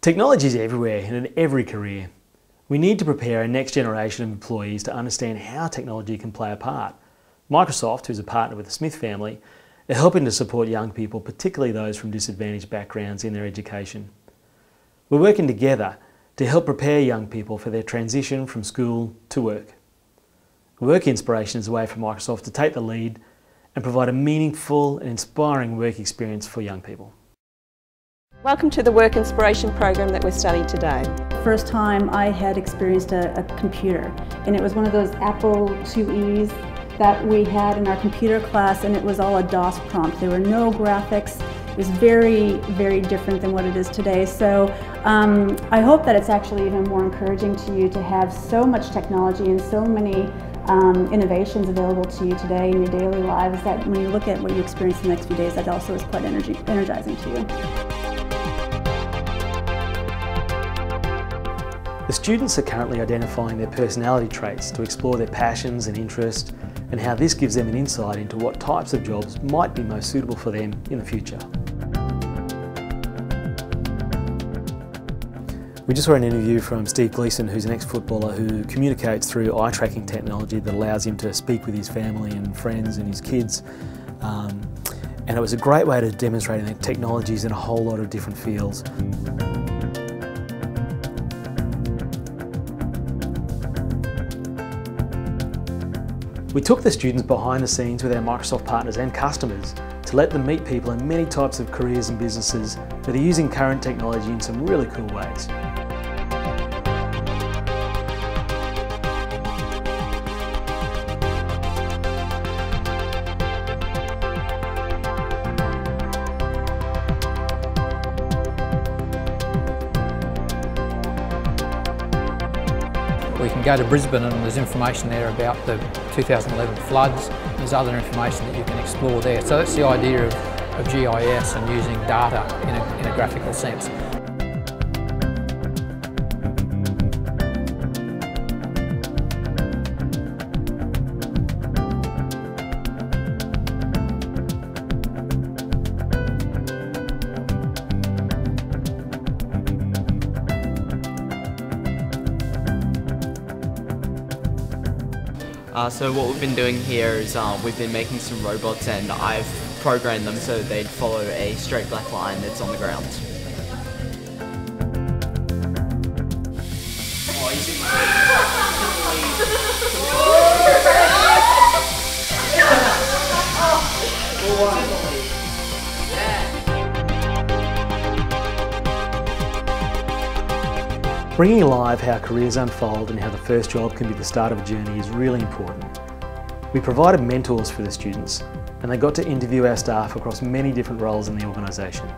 Technology is everywhere and in every career. We need to prepare our next generation of employees to understand how technology can play a part. Microsoft, who's a partner with the Smith family, are helping to support young people, particularly those from disadvantaged backgrounds in their education. We're working together to help prepare young people for their transition from school to work. Work Inspiration is a way for Microsoft to take the lead and provide a meaningful and inspiring work experience for young people. Welcome to the Work Inspiration program that we're studying today. First time I had experienced a, a computer and it was one of those Apple IIe's that we had in our computer class and it was all a DOS prompt. There were no graphics. It was very, very different than what it is today. So um, I hope that it's actually even more encouraging to you to have so much technology and so many um, innovations available to you today in your daily lives that when you look at what you experience in the next few days, that also is quite energy, energizing to you. The students are currently identifying their personality traits to explore their passions and interests and how this gives them an insight into what types of jobs might be most suitable for them in the future. We just saw an interview from Steve Gleason, who's an ex-footballer who communicates through eye tracking technology that allows him to speak with his family and friends and his kids. Um, and it was a great way to demonstrate technologies in a whole lot of different fields. We took the students behind the scenes with our Microsoft partners and customers to let them meet people in many types of careers and businesses that are using current technology in some really cool ways. Can go to Brisbane and there's information there about the 2011 floods. There's other information that you can explore there. So that's the idea of, of GIS and using data in a, in a graphical sense. Uh, so what we've been doing here is um, we've been making some robots and I've programmed them so they'd follow a straight black line that's on the ground. Bringing alive how careers unfold and how the first job can be the start of a journey is really important. We provided mentors for the students and they got to interview our staff across many different roles in the organisation.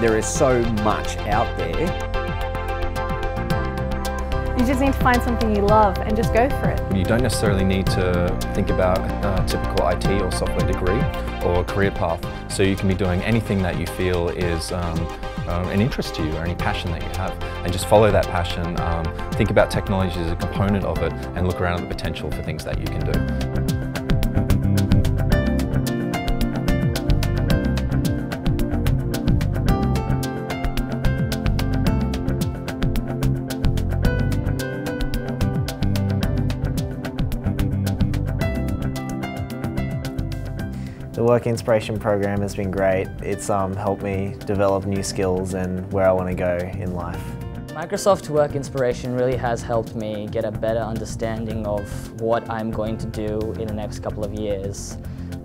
There is so much out there you just need to find something you love and just go for it. You don't necessarily need to think about a typical IT or software degree or career path. So you can be doing anything that you feel is um, um, an interest to you or any passion that you have and just follow that passion. Um, think about technology as a component of it and look around at the potential for things that you can do. The Work Inspiration program has been great. It's um, helped me develop new skills and where I want to go in life. Microsoft Work Inspiration really has helped me get a better understanding of what I'm going to do in the next couple of years.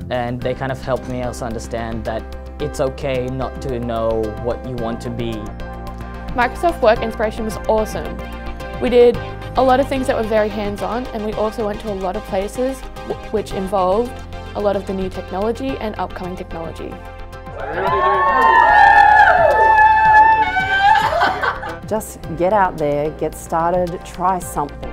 And they kind of helped me also understand that it's okay not to know what you want to be. Microsoft Work Inspiration was awesome. We did a lot of things that were very hands-on and we also went to a lot of places which involved a lot of the new technology and upcoming technology. Just get out there, get started, try something.